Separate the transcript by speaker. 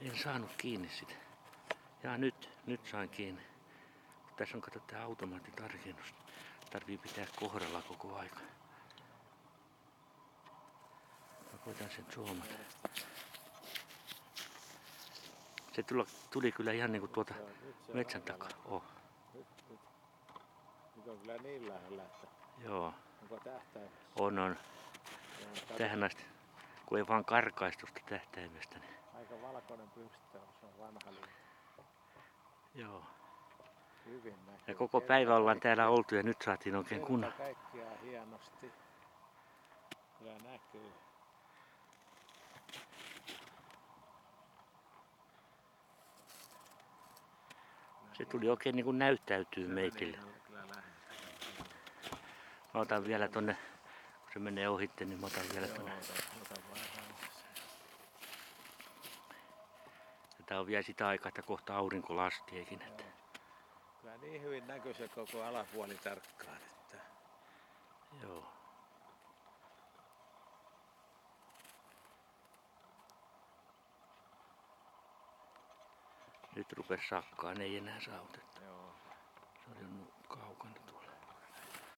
Speaker 1: En saanut kiinni sitä. Ja nyt, nyt sain kiinni. Tässä on kato tää automaattitarkennus. Tarvii pitää kohdalla koko aika. Mä koitan sen zoomata. Se tuli, tuli kyllä ihan niinku
Speaker 2: on
Speaker 1: metsän takaa. Oh,
Speaker 2: Nyt, nyt. Nyt on kyllä niin lähellä, että
Speaker 1: joo,
Speaker 2: onko tähtäimessä.
Speaker 1: on on. Tähän asti, kun ei vaan karkaistusta tähtäimestä, niin
Speaker 2: Valkoinen pystytään, se on vanha linja.
Speaker 1: joo.
Speaker 2: Hyvin näkyy.
Speaker 1: Ja koko päivä ollaan täällä oltu ja nyt saatiin oikein kunnon.
Speaker 2: kaikkiaan hienosti. Kyllä näkyy.
Speaker 1: Se tuli oikein niin kuin näyttäytyy meikille. Mä otan vielä tonne, kun se menee ohitte, niin mä otan vielä
Speaker 2: Joo,
Speaker 1: tonne. Tää on vielä sitä aikaa, että kohta aurinko laskeekin. Että.
Speaker 2: Kyllä niin hyvin näkyy se koko alapuoli tarkkaan, että
Speaker 1: Joo. Nyt rupes sakkaan, ei enää sautetta.
Speaker 2: joo.